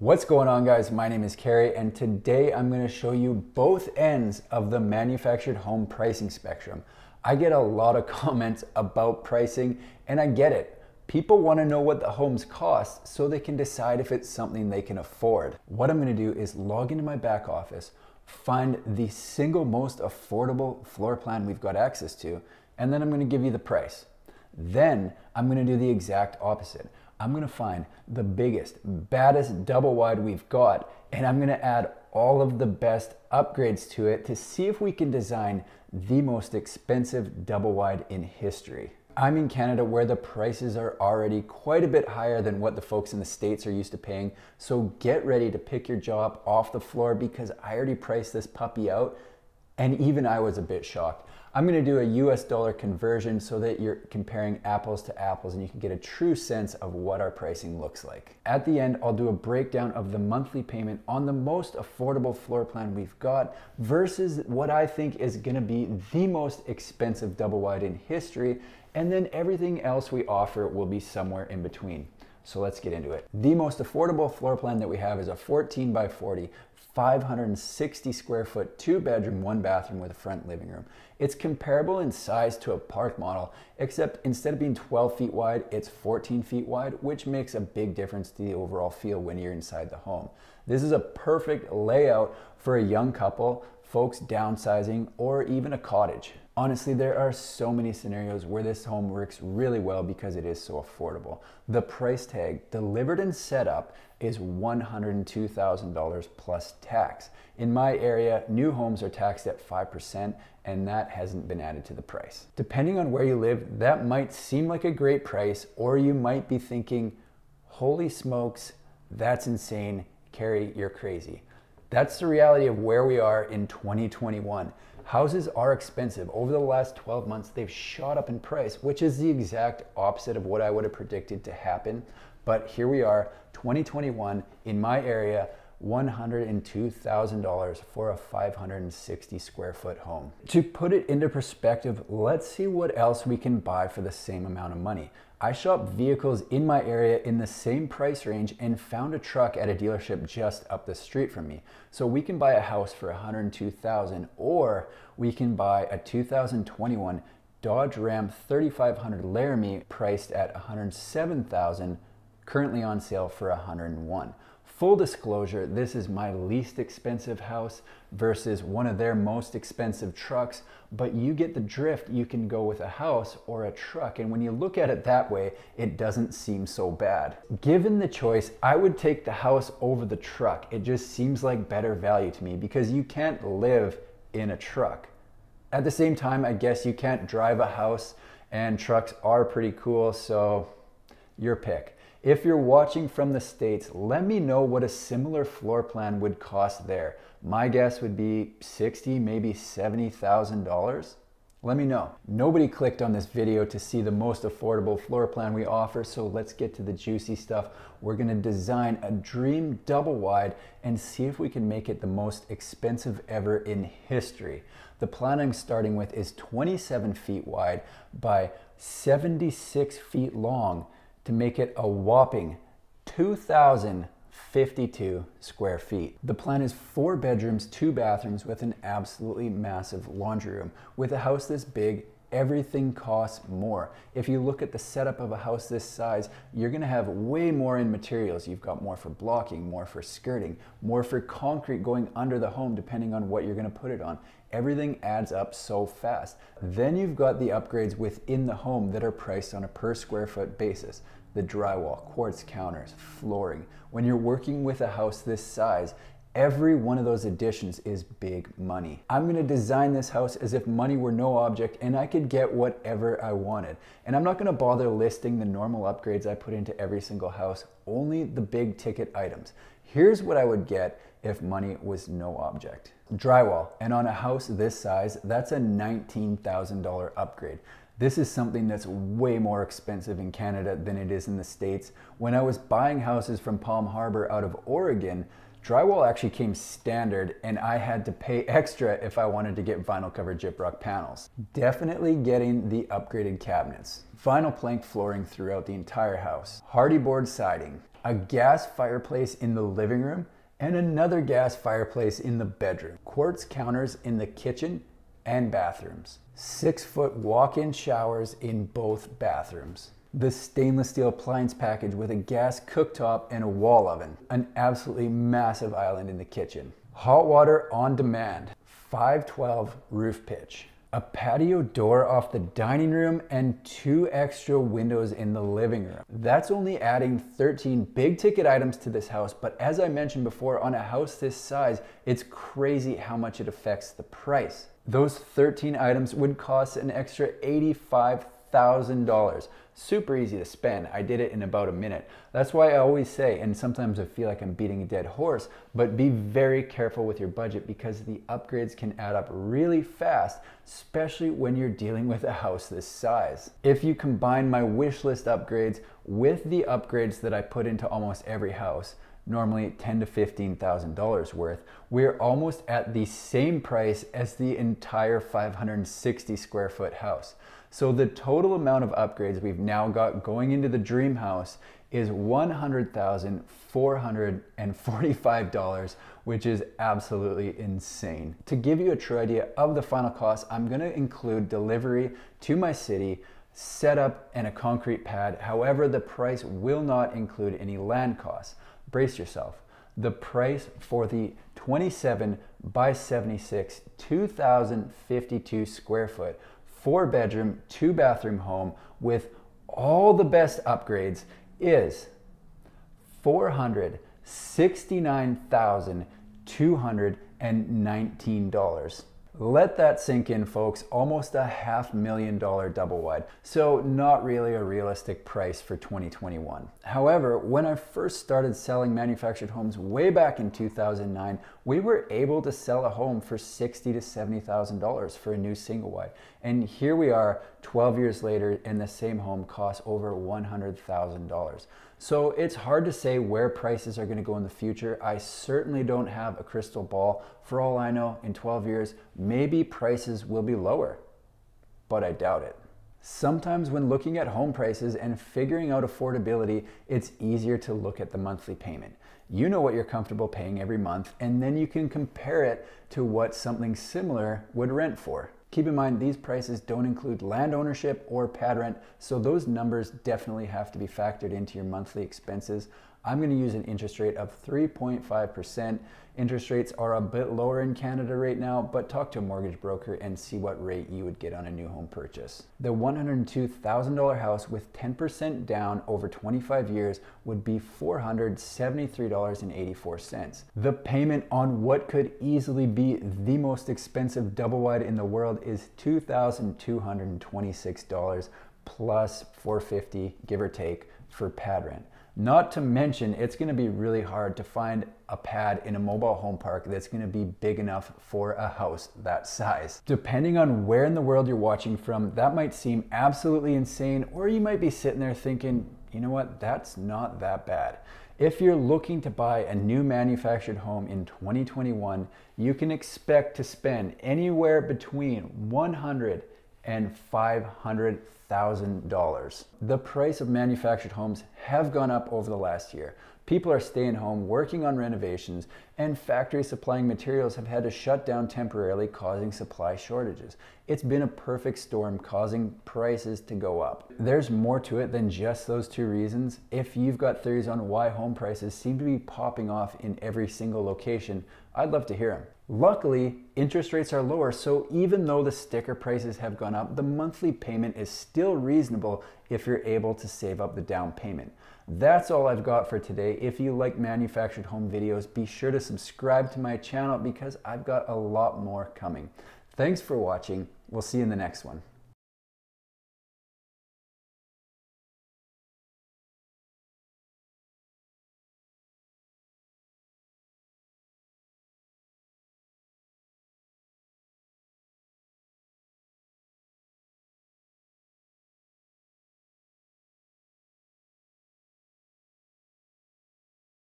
What's going on guys? My name is Kerry and today I'm going to show you both ends of the manufactured home pricing spectrum. I get a lot of comments about pricing and I get it. People want to know what the homes cost so they can decide if it's something they can afford. What I'm going to do is log into my back office, find the single most affordable floor plan we've got access to, and then I'm going to give you the price. Then I'm going to do the exact opposite. I'm to find the biggest, baddest double wide we've got, and I'm to add all of the best upgrades to it to see if we can design the most expensive double wide in history. I'm in Canada where the prices are already quite a bit higher than what the folks in the States are used to paying. So get ready to pick your job off the floor because I already priced this puppy out and even I was a bit shocked. I'm gonna do a US dollar conversion so that you're comparing apples to apples and you can get a true sense of what our pricing looks like. At the end, I'll do a breakdown of the monthly payment on the most affordable floor plan we've got versus what I think is gonna be the most expensive double wide in history. And then everything else we offer will be somewhere in between. So let's get into it. The most affordable floor plan that we have is a 14 by 40 560 square foot, two bedroom, one bathroom with a front living room. It's comparable in size to a park model, except instead of being 12 feet wide, it's 14 feet wide, which makes a big difference to the overall feel when you're inside the home. This is a perfect layout for a young couple, folks downsizing, or even a cottage. Honestly, there are so many scenarios where this home works really well because it is so affordable. The price tag delivered and set up is $102,000 plus tax. In my area, new homes are taxed at 5% and that hasn't been added to the price. Depending on where you live, that might seem like a great price or you might be thinking, holy smokes, that's insane. Kerry, you're crazy. That's the reality of where we are in 2021. Houses are expensive. Over the last 12 months, they've shot up in price, which is the exact opposite of what I would have predicted to happen. But here we are, 2021, in my area, $102,000 for a 560 square foot home. To put it into perspective, let's see what else we can buy for the same amount of money. I shop vehicles in my area in the same price range and found a truck at a dealership just up the street from me. So we can buy a house for 102,000 or we can buy a 2021 Dodge Ram 3500 Laramie priced at 107,000 currently on sale for 101. Full disclosure, this is my least expensive house versus one of their most expensive trucks, but you get the drift. You can go with a house or a truck, and when you look at it that way, it doesn't seem so bad. Given the choice, I would take the house over the truck. It just seems like better value to me because you can't live in a truck. At the same time, I guess you can't drive a house, and trucks are pretty cool, so your pick. If you're watching from the States, let me know what a similar floor plan would cost there. My guess would be 60, maybe $70,000. Let me know. Nobody clicked on this video to see the most affordable floor plan we offer, so let's get to the juicy stuff. We're gonna design a dream double wide and see if we can make it the most expensive ever in history. The plan I'm starting with is 27 feet wide by 76 feet long to make it a whopping 2,052 square feet. The plan is four bedrooms, two bathrooms with an absolutely massive laundry room. With a house this big, everything costs more. If you look at the setup of a house this size, you're gonna have way more in materials. You've got more for blocking, more for skirting, more for concrete going under the home depending on what you're gonna put it on. Everything adds up so fast. Then you've got the upgrades within the home that are priced on a per square foot basis. The drywall, quartz counters, flooring. When you're working with a house this size, Every one of those additions is big money. I'm gonna design this house as if money were no object and I could get whatever I wanted. And I'm not gonna bother listing the normal upgrades I put into every single house, only the big ticket items. Here's what I would get if money was no object. Drywall, and on a house this size, that's a $19,000 upgrade. This is something that's way more expensive in Canada than it is in the States. When I was buying houses from Palm Harbor out of Oregon, Drywall actually came standard and I had to pay extra if I wanted to get vinyl covered gyprock panels. Definitely getting the upgraded cabinets. Vinyl plank flooring throughout the entire house. Hardie board siding. a gas fireplace in the living room, and another gas fireplace in the bedroom. Quartz counters in the kitchen and bathrooms. Six foot walk in showers in both bathrooms. The stainless steel appliance package with a gas cooktop and a wall oven. An absolutely massive island in the kitchen. Hot water on demand. 512 roof pitch a patio door off the dining room, and two extra windows in the living room. That's only adding 13 big ticket items to this house, but as I mentioned before, on a house this size, it's crazy how much it affects the price. Those 13 items would cost an extra 85 $1,000. Super easy to spend. I did it in about a minute. That's why I always say, and sometimes I feel like I'm beating a dead horse, but be very careful with your budget because the upgrades can add up really fast, especially when you're dealing with a house this size. If you combine my wish list upgrades with the upgrades that I put into almost every house, normally ten to fifteen thousand dollars worth, we're almost at the same price as the entire 560 square foot house. So the total amount of upgrades we've now got going into the dream house is $100,445, which is absolutely insane. To give you a true idea of the final cost, I'm gonna include delivery to my city, setup, and a concrete pad. However, the price will not include any land costs. Brace yourself. The price for the 27 by 76, 2,052 square foot four bedroom, two bathroom home with all the best upgrades is $469,219. Let that sink in, folks. Almost a half million dollar double wide. So, not really a realistic price for 2021. However, when I first started selling manufactured homes way back in 2009, we were able to sell a home for sixty to $70,000 for a new single wide. And here we are 12 years later, and the same home costs over $100,000. So it's hard to say where prices are going to go in the future. I certainly don't have a crystal ball. For all I know, in 12 years, maybe prices will be lower, but I doubt it. Sometimes when looking at home prices and figuring out affordability, it's easier to look at the monthly payment. You know what you're comfortable paying every month, and then you can compare it to what something similar would rent for. Keep in mind, these prices don't include land ownership or pad rent, so those numbers definitely have to be factored into your monthly expenses. I'm going to use an interest rate of 3.5%. Interest rates are a bit lower in Canada right now, but talk to a mortgage broker and see what rate you would get on a new home purchase. The $102,000 house with 10% down over 25 years would be $473.84. The payment on what could easily be the most expensive double wide in the world is $2,226 plus 450 give or take for pad rent. Not to mention, it's gonna be really hard to find a pad in a mobile home park that's gonna be big enough for a house that size. Depending on where in the world you're watching from, that might seem absolutely insane, or you might be sitting there thinking, you know what, that's not that bad. If you're looking to buy a new manufactured home in 2021, you can expect to spend anywhere between 100 and 500 $1,000. The price of manufactured homes have gone up over the last year. People are staying home, working on renovations, and factories supplying materials have had to shut down temporarily, causing supply shortages. It's been a perfect storm, causing prices to go up. There's more to it than just those two reasons. If you've got theories on why home prices seem to be popping off in every single location, I'd love to hear them. Luckily, interest rates are lower, so even though the sticker prices have gone up, the monthly payment is still reasonable if you're able to save up the down payment. That's all I've got for today. If you like manufactured home videos, be sure to subscribe to my channel because I've got a lot more coming. Thanks for watching. We'll see you in the next one.